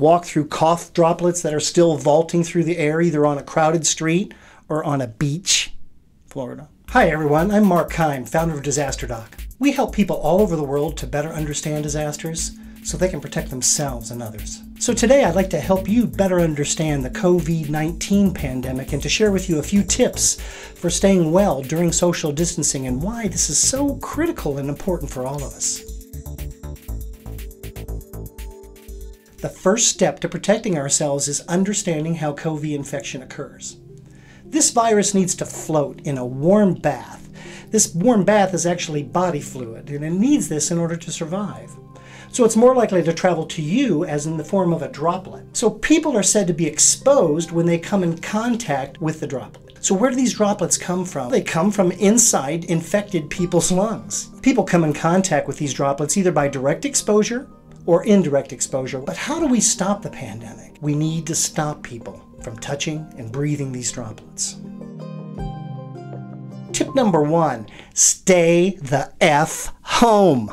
walk through cough droplets that are still vaulting through the air, either on a crowded street or on a beach, Florida. Hi everyone, I'm Mark Keim, founder of Disaster Doc. We help people all over the world to better understand disasters so they can protect themselves and others. So today I'd like to help you better understand the COVID-19 pandemic and to share with you a few tips for staying well during social distancing and why this is so critical and important for all of us. The first step to protecting ourselves is understanding how COVID infection occurs. This virus needs to float in a warm bath. This warm bath is actually body fluid, and it needs this in order to survive. So it's more likely to travel to you as in the form of a droplet. So people are said to be exposed when they come in contact with the droplet. So where do these droplets come from? They come from inside infected people's lungs. People come in contact with these droplets either by direct exposure or indirect exposure. But how do we stop the pandemic? We need to stop people from touching and breathing these droplets. Tip number one, stay the F home.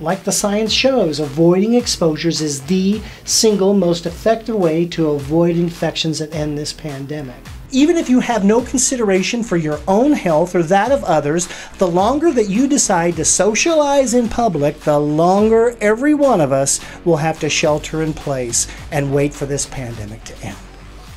Like the science shows, avoiding exposures is the single most effective way to avoid infections and end this pandemic even if you have no consideration for your own health or that of others, the longer that you decide to socialize in public, the longer every one of us will have to shelter in place and wait for this pandemic to end.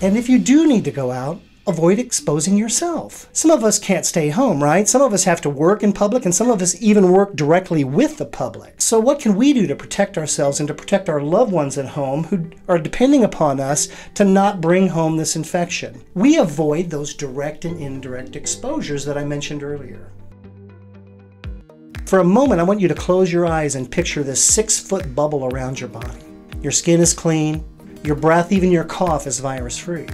And if you do need to go out, avoid exposing yourself. Some of us can't stay home, right? Some of us have to work in public, and some of us even work directly with the public. So, what can we do to protect ourselves and to protect our loved ones at home who are depending upon us to not bring home this infection? We avoid those direct and indirect exposures that I mentioned earlier. For a moment, I want you to close your eyes and picture this six foot bubble around your body. Your skin is clean, your breath, even your cough, is virus free.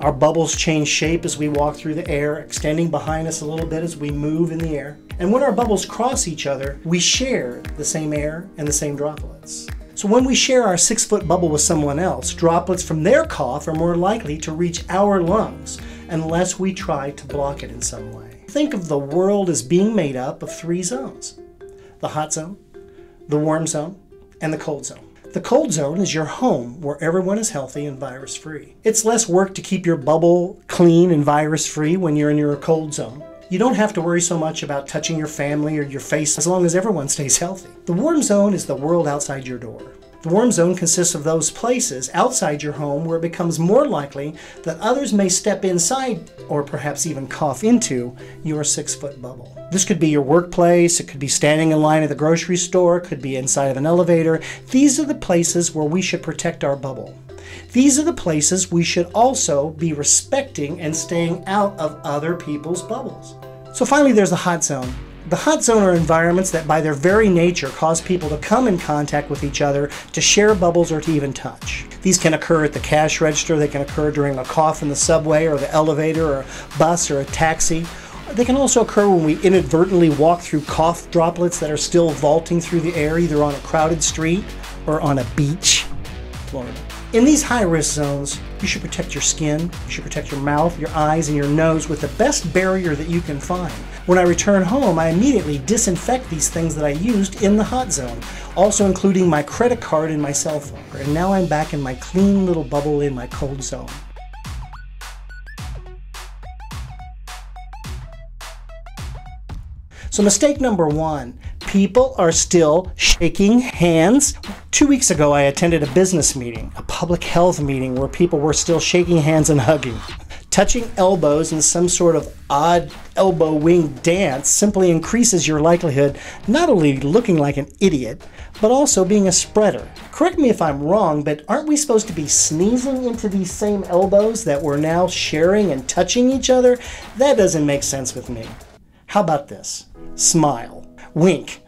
Our bubbles change shape as we walk through the air, extending behind us a little bit as we move in the air. And when our bubbles cross each other, we share the same air and the same droplets. So when we share our six foot bubble with someone else, droplets from their cough are more likely to reach our lungs unless we try to block it in some way. Think of the world as being made up of three zones the hot zone, the warm zone, and the cold zone. The cold zone is your home where everyone is healthy and virus free. It's less work to keep your bubble clean and virus free when you're in your cold zone. You don't have to worry so much about touching your family or your face as long as everyone stays healthy. The warm zone is the world outside your door. The warm zone consists of those places outside your home where it becomes more likely that others may step inside or perhaps even cough into your six foot bubble. This could be your workplace, it could be standing in line at the grocery store, it could be inside of an elevator. These are the places where we should protect our bubble. These are the places we should also be respecting and staying out of other people's bubbles. So finally, there's the hot zone. The hot zone are environments that by their very nature cause people to come in contact with each other, to share bubbles, or to even touch. These can occur at the cash register, they can occur during a cough in the subway or the elevator or bus or a taxi. They can also occur when we inadvertently walk through cough droplets that are still vaulting through the air either on a crowded street or on a beach, Florida. In these high risk zones, you should protect your skin, you should protect your mouth, your eyes, and your nose with the best barrier that you can find. When I return home, I immediately disinfect these things that I used in the hot zone, also including my credit card and my cell phone. And now I'm back in my clean little bubble in my cold zone. So mistake number one, people are still shaking hands. Two weeks ago, I attended a business meeting, a public health meeting where people were still shaking hands and hugging. Touching elbows in some sort of odd elbow wing dance simply increases your likelihood not only looking like an idiot, but also being a spreader. Correct me if I'm wrong, but aren't we supposed to be sneezing into these same elbows that we're now sharing and touching each other? That doesn't make sense with me. How about this? Smile, wink,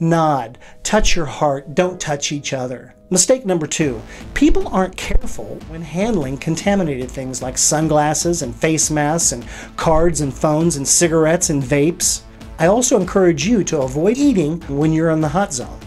nod, touch your heart, don't touch each other. Mistake number two, people aren't careful when handling contaminated things like sunglasses and face masks and cards and phones and cigarettes and vapes. I also encourage you to avoid eating when you're in the hot zone.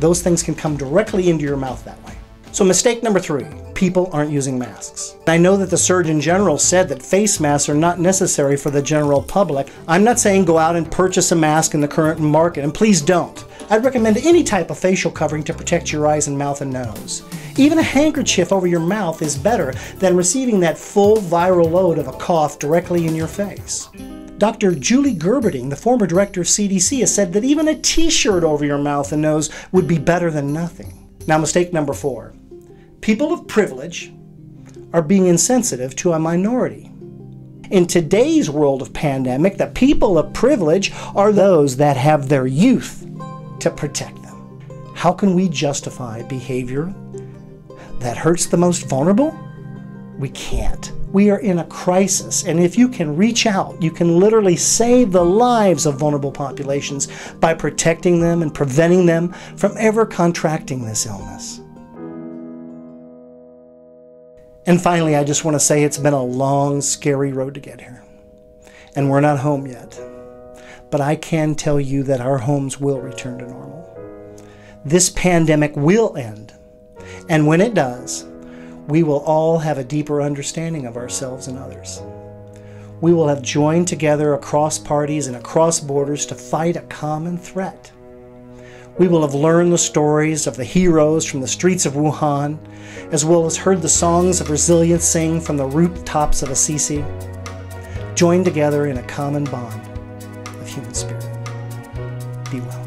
Those things can come directly into your mouth that way. So mistake number three, people aren't using masks. I know that the Surgeon General said that face masks are not necessary for the general public. I'm not saying go out and purchase a mask in the current market, and please don't. I'd recommend any type of facial covering to protect your eyes and mouth and nose. Even a handkerchief over your mouth is better than receiving that full viral load of a cough directly in your face. Dr. Julie Gerberding, the former director of CDC, has said that even a t shirt over your mouth and nose would be better than nothing. Now, mistake number four people of privilege are being insensitive to a minority. In today's world of pandemic, the people of privilege are those that have their youth to protect them. How can we justify behavior that hurts the most vulnerable? We can't. We are in a crisis, and if you can reach out, you can literally save the lives of vulnerable populations by protecting them and preventing them from ever contracting this illness. And finally, I just want to say it's been a long, scary road to get here. And we're not home yet. But I can tell you that our homes will return to normal. This pandemic will end. And when it does, we will all have a deeper understanding of ourselves and others. We will have joined together across parties and across borders to fight a common threat. We will have learned the stories of the heroes from the streets of Wuhan, as well as heard the songs of resilience sing from the rooftops of Assisi, joined together in a common bond human spirit. Be well.